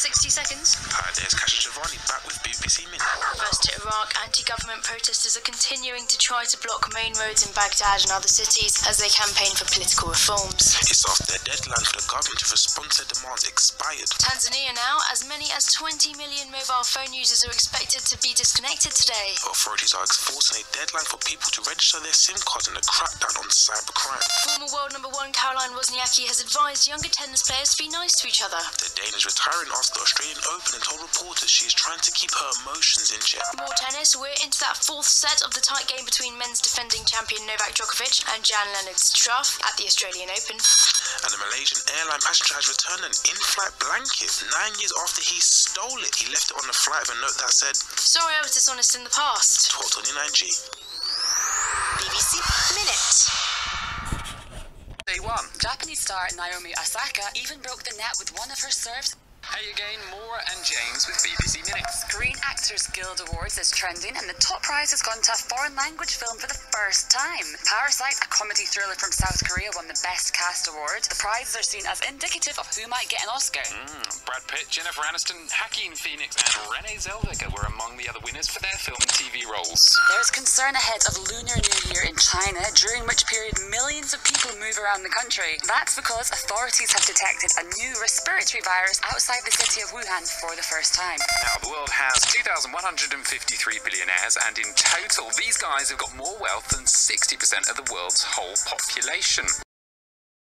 60 seconds. Hi, there's Kasha Giovanni back with BBC Minute. First to Iraq, anti-government protesters are continuing to try to block main roads in Baghdad and other cities as they campaign for political reforms. It's after their deadline for the government to respond to demands expired. Tanzania now, as many as 20 million mobile phone users are expected to be disconnected today. Authorities are enforcing a deadline for people to register their SIM cards in a crackdown on cybercrime. World number one Caroline Wozniacki has advised younger tennis players to be nice to each other. The Dane is retiring after the Australian Open and told reporters she is trying to keep her emotions in check. More tennis, we're into that fourth set of the tight game between men's defending champion Novak Djokovic and Jan-Lennard Struff at the Australian Open. And the Malaysian airline passenger has returned an in-flight blanket. Nine years after he stole it, he left it on the flight with a note that said, Sorry I was dishonest in the past. 1229G. BBC Minute. Day one. Japanese star Naomi Osaka even broke the net with one of her serves. Hey again, Moore and James with BBC Minute. Screen Actors Guild Awards is trending, and the top prize has gone to a foreign language film for the first time. Parasite, a comedy thriller from South Korea, won the Best Cast Award. The prizes are seen as indicative of who might get an Oscar. Mm, Brad Pitt, Jennifer Aniston, Joaquin Phoenix, and Renee Zellweger were among the other winners Roles. There's concern ahead of Lunar New Year in China, during which period millions of people move around the country. That's because authorities have detected a new respiratory virus outside the city of Wuhan for the first time. Now, the world has 2,153 billionaires, and in total, these guys have got more wealth than 60% of the world's whole population.